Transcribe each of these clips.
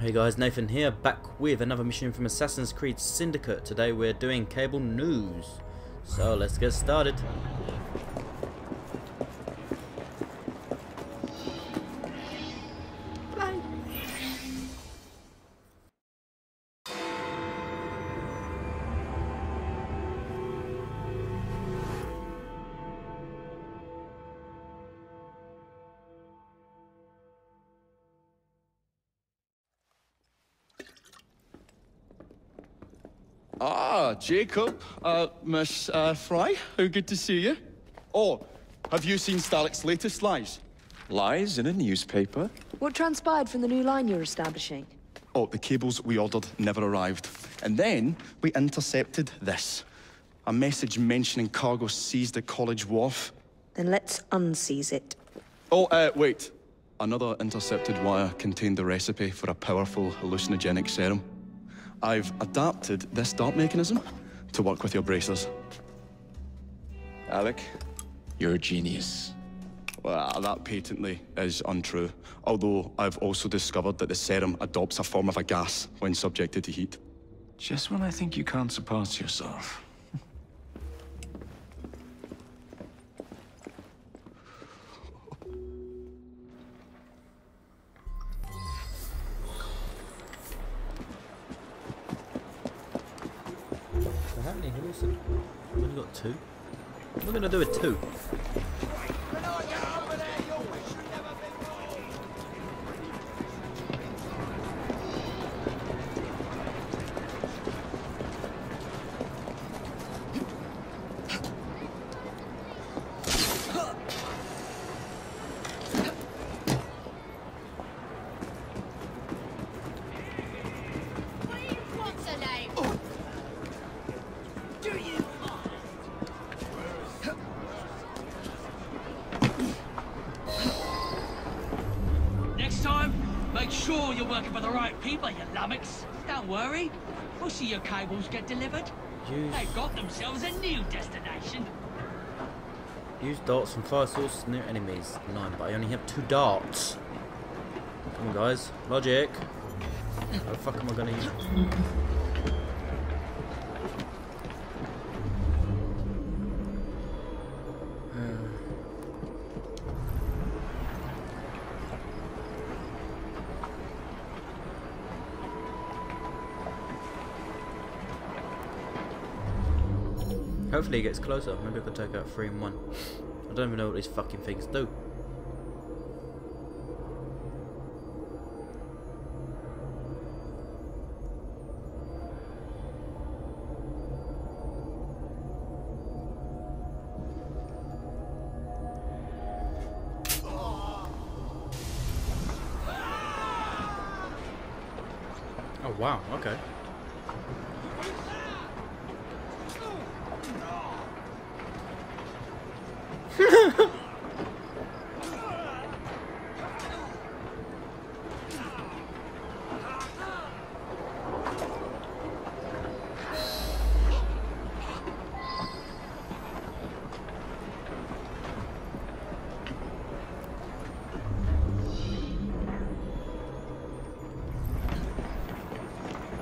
Hey guys, Nathan here, back with another mission from Assassin's Creed Syndicate. Today we're doing cable news. So let's get started. Ah, Jacob. Uh, Miss uh, Frye, how good to see you. Oh, have you seen Starrick's latest lies? Lies in a newspaper? What transpired from the new line you're establishing? Oh, the cables we ordered never arrived. And then we intercepted this. A message mentioning cargo seized at College Wharf. Then let's unseize it. Oh, uh, wait. Another intercepted wire contained the recipe for a powerful hallucinogenic serum. I've adapted this dart mechanism to work with your bracers. Alec, you're a genius. Well, that patently is untrue. Although I've also discovered that the serum adopts a form of a gas when subjected to heat. Just when I think you can't surpass yourself. We've only got two. What are we gonna do with two? Don't worry. We'll see your cables get delivered. Use They've got themselves a new destination. use darts and fire sources near enemies. Nine, but I only have two darts. Come on guys, logic. How the fuck am I gonna use? Hopefully it gets closer. Maybe I can take out three and one. I don't even know what these fucking things do. Oh wow, okay. Uh,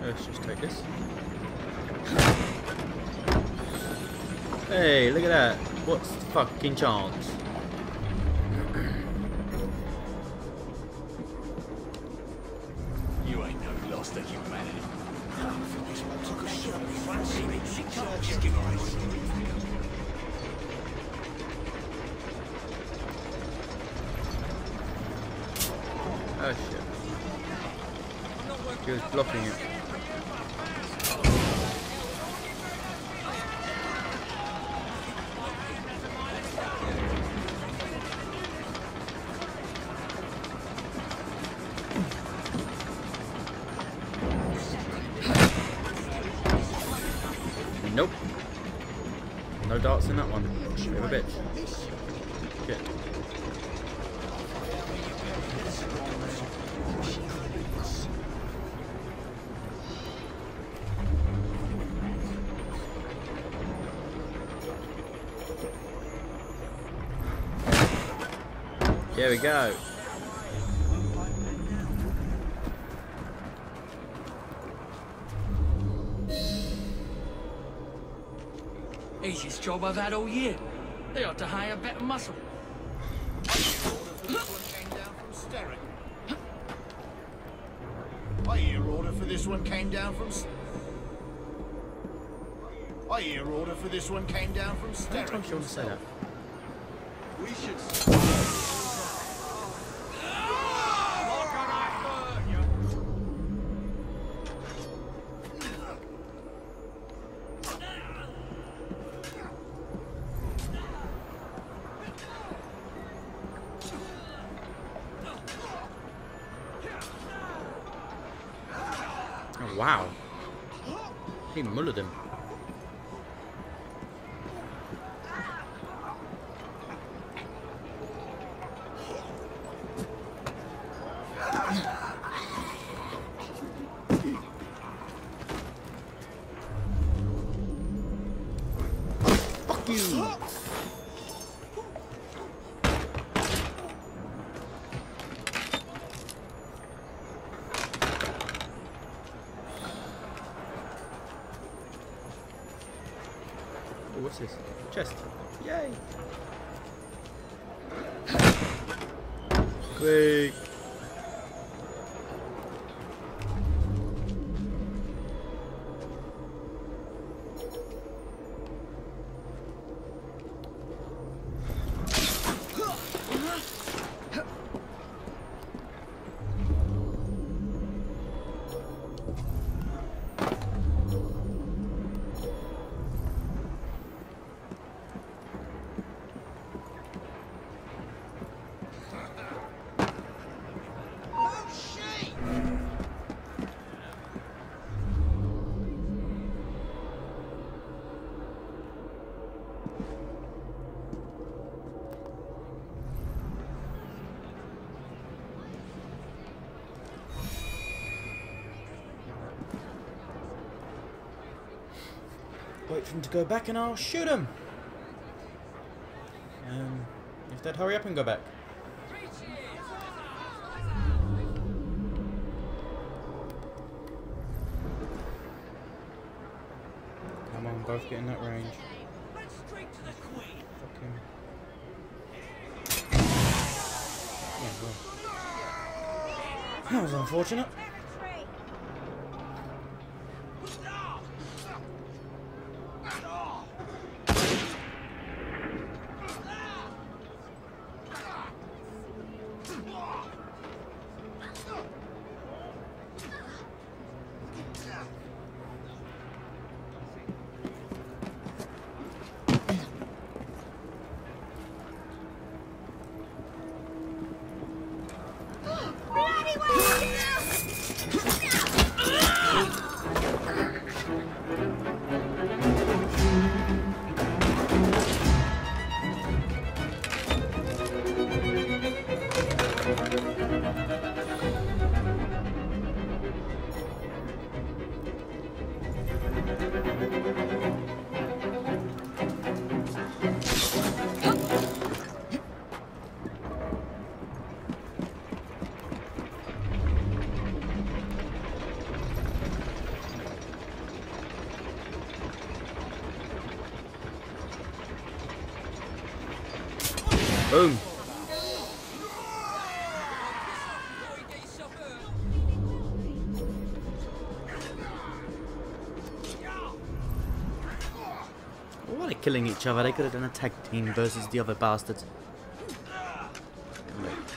let's just take this. Hey, look at that. What's the fucking chance? You ain't no lost to humanity. Oh shit. He was blocking it. Nope. No darts in that one. Bit of a bitch. Shit. Here we go. Easiest job I've had all year. They ought to hire better muscle. I hear order for this one came down from. S- I hear order for this one came down from How many Starrick. times do you want to say that? We should. Wow. He mullered him. What's this? Chest. Yay! Quick! Wait for him to go back and I'll shoot him! Um, if they'd hurry up and go back. Come on, both get in that range. Went straight to the queen. Fuck him. Yeah, well. That was unfortunate. Boom. Why are killing each other? They could have done a tag team versus the other bastards.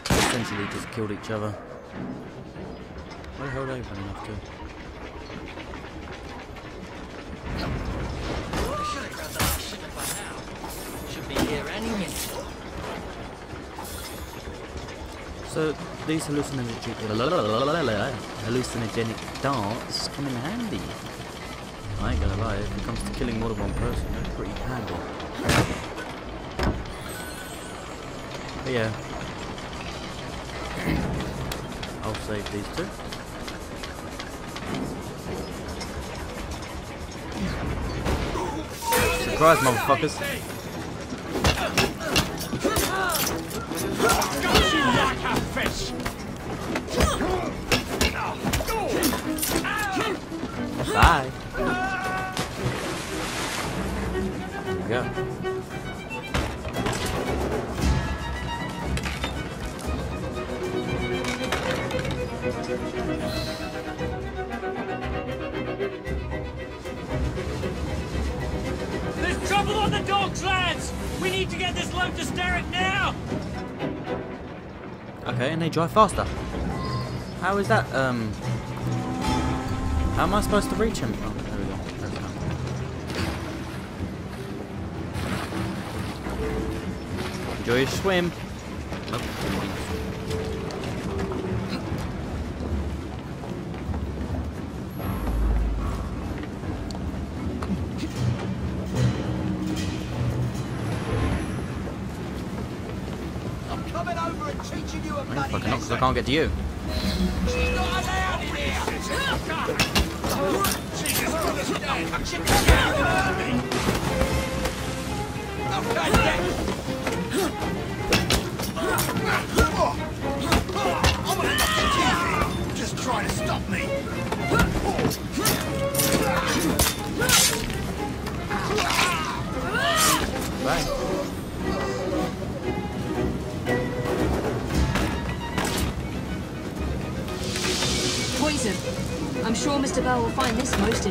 They essentially just killed each other. Where the hell are they running off to? Should have grabbed that shit by now. Should be here any minute. So these hallucinogenic hallucinogenic darts come in handy. I ain't gonna lie, if it comes to killing more than one person, they're pretty handy. But yeah. I'll save these two. Surprise, motherfuckers. Load to Derek now! Okay, and they drive faster. How is that, um... How am I supposed to reach him? Oh, there we go. There we go. Enjoy your swim. Oh, fucking not, 'cause I can't get to you.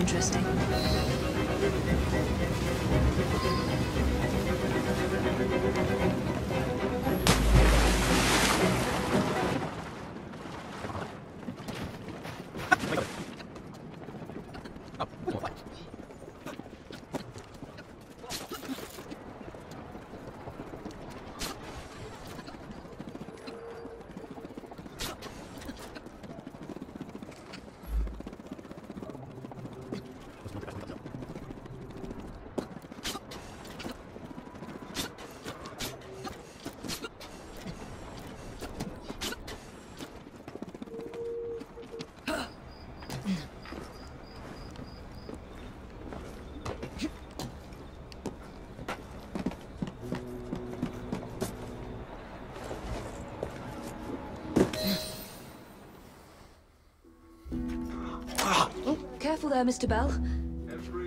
Interesting. Careful there, Mr. Bell.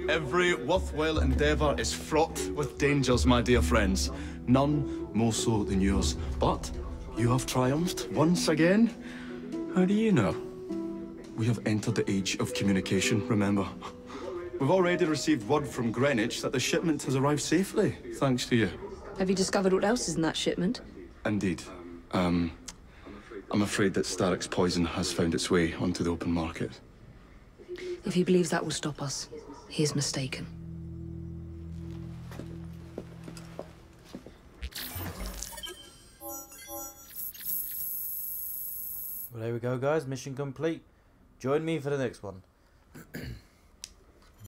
Every worthwhile endeavour is fraught with dangers, my dear friends. None more so than yours. But you have triumphed once again. How do you know? We have entered the age of communication, remember? We've already received word from Greenwich that the shipment has arrived safely, thanks to you. Have you discovered what else is in that shipment? Indeed. Um, I'm afraid that Starrick's poison has found its way onto the open market. If he believes that will stop us, he is mistaken. Well, there we go, guys. Mission complete. Join me for the next one.